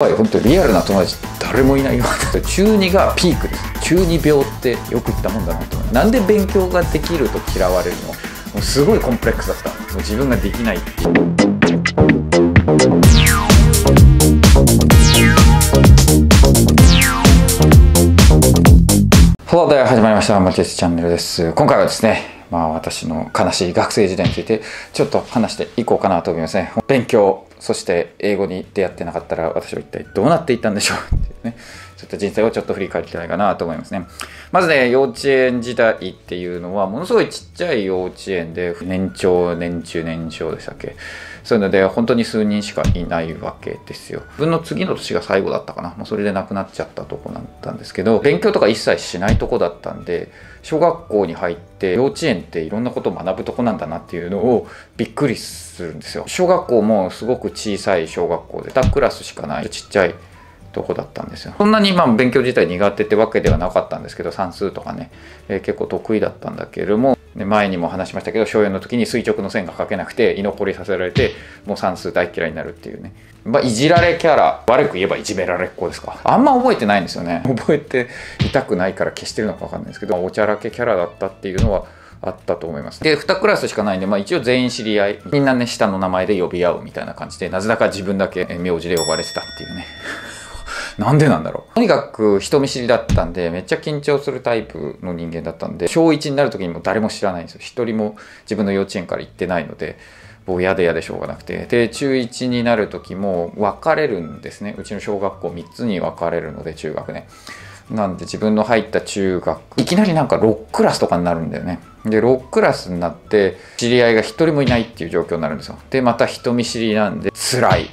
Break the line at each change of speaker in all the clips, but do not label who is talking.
はい、本当リアルな友達誰もいないよ中2がピークです。中二病ってよく言ったもんだなと思う。なんで勉強ができると嫌われるの？もうすごいコンプレックスだった。もう自分ができないっていう。フォローで始まりました。マチェスチャンネルです。今回はですねまあ私の悲しい学生時代についてちょっと話していこうかなと思いますね。勉強そして英語に出会ってなかったら私は一体どうなっていったんでしょうっていうね。ちょっと人生をちょっと振り返りたいかなと思いますね。まずね幼稚園時代っていうのはものすごいちっちゃい幼稚園で年長年中年少でしたっけ。そういうので本当に数人しかいないわけですよ。自分の次の年が最後だったかなもうそれで亡くなっちゃったとこだったんですけど勉強とか一切しないとこだったんで小学校に入って幼稚園っていろんなことを学ぶとこなんだなっていうのをびっくりするんですよ。小学校もすごく小さい小学校で2クラスしかないちっちゃいとこだったんですよ。そんなにまあ勉強自体苦手ってわけではなかったんですけど算数とかね、えー、結構得意だったんだけれどもで前にも話しましたけど小4の時に垂直の線が書けなくて居残りさせられてもう算数大嫌いになるっていうねまあ、いじられキャラ悪く言えばいじめられっ子ですかあんま覚えてないんですよね 覚えていたくないから消してるのか分かんないですけどおちゃらけキャラだったっていうのはあったと思います。で、2クラスしかないんで、まあ一応全員知り合い。みんなね、下の名前で呼び合うみたいな感じで、なぜだか自分だけ名字で呼ばれてたっていうね。なんでなんだろう。とにかく人見知りだったんで、めっちゃ緊張するタイプの人間だったんで、小1になる時にも誰も知らないんですよ。一人も自分の幼稚園から行ってないので、もう嫌で嫌でしょうがなくて。で、中1になる時も分かれるんですね。うちの小学校3つに分かれるので、中学ね。なんで自分の入った中学、いきなりなんか6クラスとかになるんだよね。で、6クラスになって、知り合いが1人もいないっていう状況になるんですよ。で、また人見知りなんで、辛い。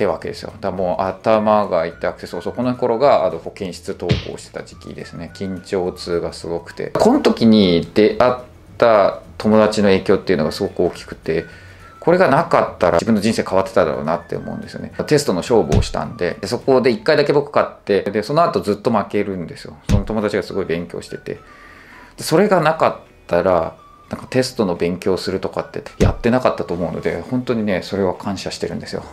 ってわけですよ。だもう頭が痛くて、そうそう、この頃があの保健室登校してた時期ですね。緊張痛がすごくて。この時に出会った友達の影響っていうのがすごく大きくて、これがなかったら自分の人生変わってただろうなって思うんですよね。テストの勝負をしたんで、でそこで1回だけ僕勝って、で、その後ずっと負けるんですよ。その友達がすごい勉強してて。でそれがなかったら、なんかテストの勉強するとかってやってなかったと思うので、本当にね、それは感謝してるんですよ。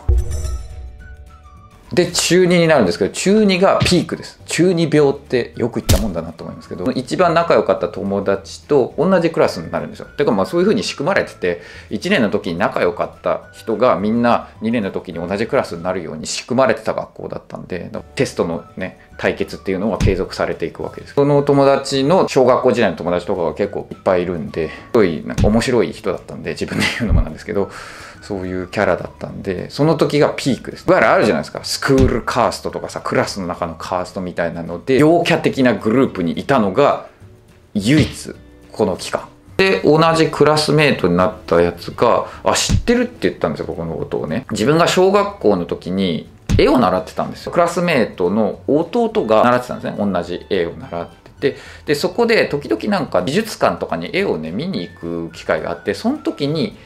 で、中2になるんですけど、中2がピークです。中2病ってよく言ったもんだなと思いますけど、一番仲良かった友達と同じクラスになるんですよ。てかまあそういう風に仕組まれてて、1年の時に仲良かった人がみんな2年の時に同じクラスになるように仕組まれてた学校だったんで、テストのね、対決っていうのは継続されていくわけです。その友達の小学校時代の友達とかが結構いっぱいいるんで、すごいなんか面白い人だったんで、自分で言うのもなんですけど、そういうキャラだったんで、その時がピークです。いわゆるあるじゃないですか。スクールカーストとかさ、クラスの中のカーストみたいなので、陽キャ的なグループにいたのが、唯一、この期間。で、同じクラスメートになったやつが、あ、知ってるって言ったんですよ、このことをね。自分が小学校の時に、絵を習ってたんですよ。クラスメートの弟が習ってたんですね。同じ絵を習ってて。で、そこで時々なんか美術館とかに絵をね、見に行く機会があって、その時に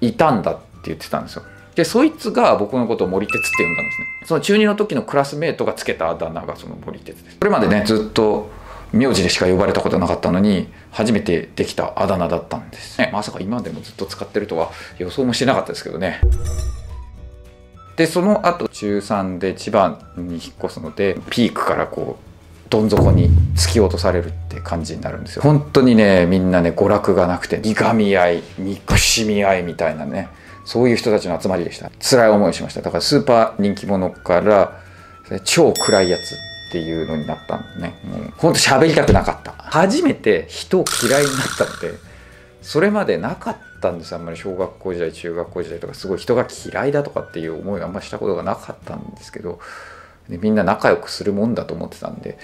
いたんだって言ってたんですよ。で、そいつが僕のことを森鉄って呼んだんですね。その中2の時のクラスメートがつけたあだ名がその森鉄です。それまでね、ずっと名字でしか呼ばれたことなかったのに、初めてできたあだ名だったんですね。まさか今でもずっと使ってるとは予想もしてなかったですけどね。で、その後中3で千葉に引っ越すので、ピークからこう、どん底に突き落とされるって感じになるんですよ。本当にね、みんなね、娯楽がなくて、いがみ合い、憎しみ合いみたいなね、そういう人たちの集まりでした。辛い思いしました。だからスーパー人気者から超暗いやつっていうのになったんでね。もうほんと喋りたくなかった。初めて人を嫌いになったので、それまでなかったんですあんまり小学校時代、中学校時代とかすごい人が嫌いだとかっていう思いがあんまりしたことがなかったんですけど、でみんな仲良くするもんだと思ってたんで、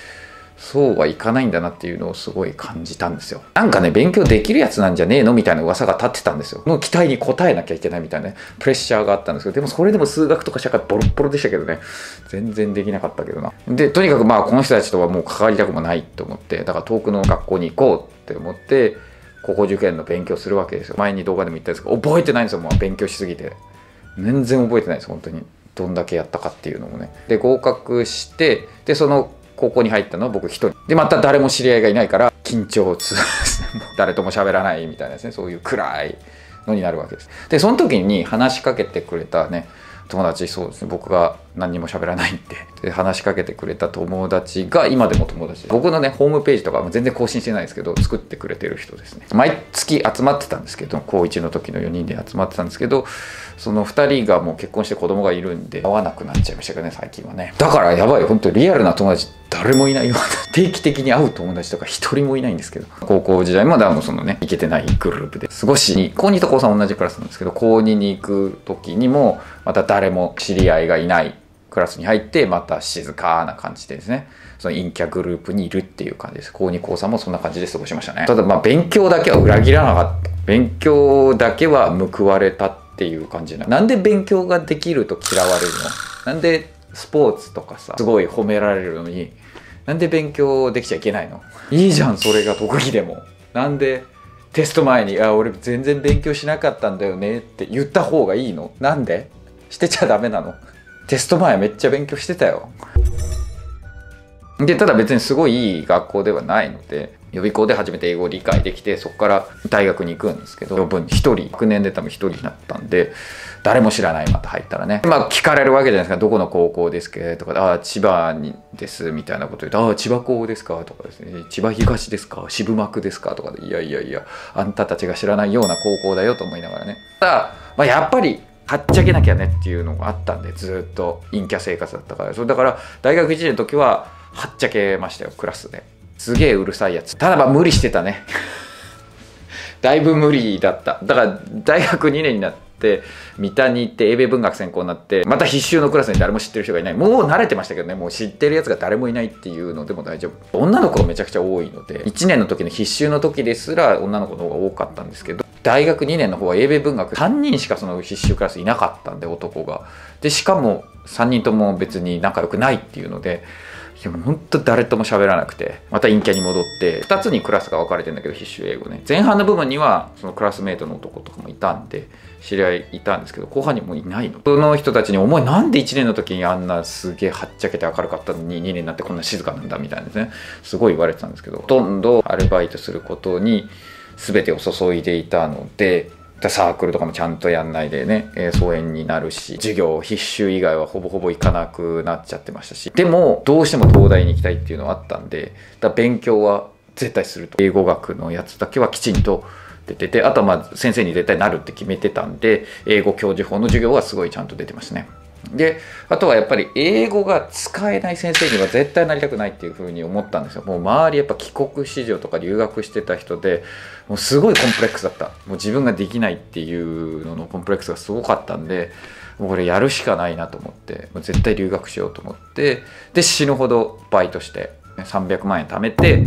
そうはいかないんだなっていうのをすごい感じたんですよ。なんかね、勉強できるやつなんじゃねえのみたいな噂が立ってたんですよ。の期待に応えなきゃいけないみたいなね、プレッシャーがあったんですけど、でもそれでも数学とか社会ボロッボロでしたけどね、全然できなかったけどな。で、とにかくまあこの人たちとはもう関わりたくもないと思って、だから遠くの学校に行こうって思って、高校受験の勉強するわけですよ。前に動画でも言ったんですけど、覚えてないんですよ、もう勉強しすぎて。全然覚えてないです、本当に。どんだけやったかっていうのもね。で、合格して、で、その高校に入ったのは僕一人。で、また誰も知り合いがいないから、緊張痛ですね。誰とも喋らないみたいなですね。そういう暗いのになるわけです。で、その時に話しかけてくれたね、友達そうですね僕が何にも喋らないんで 話しかけてくれた友達が今でも友達で僕のねホームページとか全然更新してないですけど作ってくれてる人ですね。毎月集まってたんですけど高1の時の4人で集まってたんですけどその2人がもう結婚して子供がいるんで会わなくなっちゃいましたけどね最近はね。だからやばい本当リアルな友達誰もいないよ 定期的に会う友達とか一人もいないんですけど。高校時代もだもそのね行けてないグループで。過ごしに高2と高3同じクラスなんですけど高2に行く時にもまた誰も知り合いがいない。クラスに入ってまた静かな感じでですね。その陰キャグループにいるっていう感じです。高2高3もそんな感じで過ごしましたね。ただまあ勉強だけは裏切らなかった。勉強だけは報われたっていう感じな。なんで勉強ができると嫌われるの？なんでスポーツとかさすごい褒められるのになんで勉強できちゃいけないの？いいじゃんそれが得意でも。なんでテスト前に「あ俺全然勉強しなかったんだよね」って言った方がいいの？なんで？してちゃダメなの？テスト前めっちゃ勉強してたよ。でただ別にすごいいい学校ではないので予備校で初めて英語を理解できてそこから大学に行くんですけど余分1人学年で多分1人になったんで誰も知らないまた入ったらね。まあ聞かれるわけじゃないですか。どこの高校ですかとかああ千葉にですみたいなこと言うとああ千葉高ですかとかですね。千葉東ですか渋幕ですかとかでいやいやいやあんたたちが知らないような高校だよと思いながらね。ただ、まあ、やっぱりはっちゃけなきゃねっていうのがあったんでずっと陰キャ生活だったから。それだから大学1年の時ははっちゃけましたよクラスで。すげえうるさいやつ。ただまあ無理してたね。だいぶ無理だった。だから大学2年になって三田に行って英米文学専攻になってまた必修のクラスに誰も知ってる人がいない。もう慣れてましたけどね。もう知ってるやつが誰もいないっていうのでも大丈夫。女の子がめちゃくちゃ多いので1年の時の必修の時ですら女の子の方が多かったんですけど大学2年の方は英米文学3人しかその必修クラスいなかったんで男が。でしかも3人とも別に仲良くないっていうのでいやも本当誰とも喋らなくてまた陰キャに戻って2つにクラスが分かれてんだけど必修英語ね。前半の部分にはそのクラスメートの男とかもいたんで知り合いいたんですけど後半にもういないの。その人たちに「お前なんで1年の時にあんなすげえはっちゃけて明るかったのに2年になってこんな静かなんだ」みたいなですね。すごい言われてたんですけどほとんどアルバイトすることに全てを注いでいたのでサークルとかもちゃんとやんないでね、え、疎遠になるし、授業必修以外はほぼほぼ行かなくなっちゃってましたし、でも、どうしても東大に行きたいっていうのはあったんで、だ勉強は絶対すると。英語学のやつだけはきちんと出てて、あとはまあ先生に絶対なるって決めてたんで、英語教授法の授業はすごいちゃんと出てましたね。であとはやっぱり英語が使えない先生には絶対なりたくないっていうふうに思ったんですよ。もう周りやっぱ帰国子女とか留学してた人でもうすごいコンプレックスだった。もう自分ができないっていうののコンプレックスがすごかったんでもうこれやるしかないなと思ってもう絶対留学しようと思ってで死ぬほどバイトして300万円貯めて、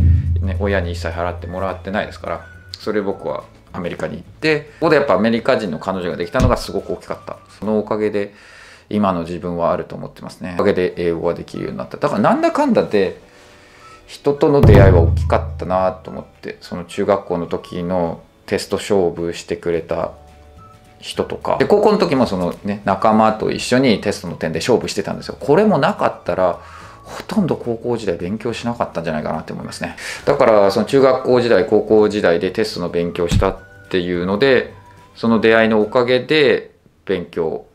ね、親に一切払ってもらってないですからそれ僕はアメリカに行ってここでやっぱアメリカ人の彼女ができたのがすごく大きかった。そのおかげで今の自分はあると思ってますね。おかげで英語ができるようになった。だからなんだかんだで人との出会いは大きかったなと思ってその中学校の時のテスト勝負してくれた人とか。で高校の時もそのね仲間と一緒にテストの点で勝負してたんですよ。これもなかったらほとんど高校時代勉強しなかったんじゃないかなって思いますね。だからその中学校時代高校時代でテストの勉強したっていうのでその出会いのおかげで勉強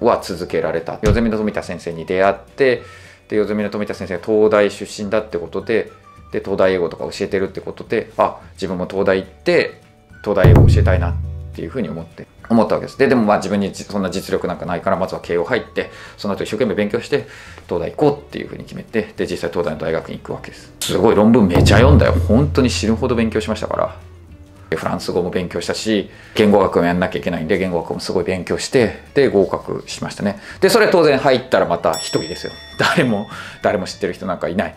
は続けられた。夜ゼミの富田先生に出会ってで夜ゼミの富田先生が東大出身だってことでで東大英語とか教えてるってことであ自分も東大行って東大英語教えたいなっていうふうに思って思ったわけです。ででもまあ自分にそんな実力なんかないからまずは慶応入ってその後一生懸命勉強して東大行こうっていうふうに決めてで実際東大の大学に行くわけです。すごい論文めちゃ読んだよ。本当に死ぬほど勉強しましたから。フランス語も勉強したし言語学もやんなきゃいけないんで言語学もすごい勉強してで合格しましたね。でそれ当然入ったらまた一人ですよ。誰も誰も知ってる人なんかいない。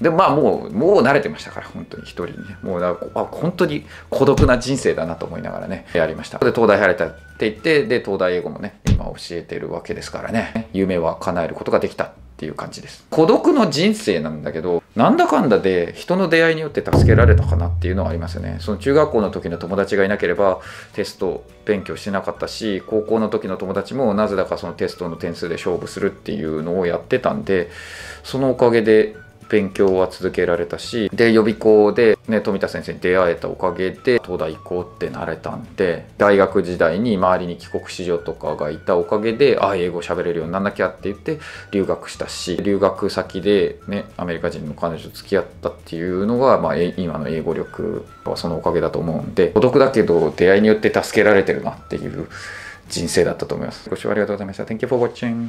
でまあもうもう慣れてましたから本当に一人にね。もうだあ本当に孤独な人生だなと思いながらねやりました。で東大入れたって言ってで東大英語もね今教えてるわけですからね。夢は叶えることができた。っていう感じです。孤独の人生なんだけどなんだかんだで人の出会いによって助けられたかなっていうのはありますよね。その中学校の時の友達がいなければテスト勉強してなかったし高校の時の友達もなぜだかそのテストの点数で勝負するっていうのをやってたんでそのおかげで勉強は続けられたしで予備校で、ね、富田先生に出会えたおかげで東大行こうってなれたんで大学時代に周りに帰国子女とかがいたおかげでああ英語喋れるようになんなきゃって言って留学したし留学先で、ね、アメリカ人の彼女と付き合ったっていうのが、まあ、今の英語力はそのおかげだと思うんで孤独だけど出会いによって助けられてるなっていう人生だったと思います。ご視聴ありがとうございました。Thank you for watching.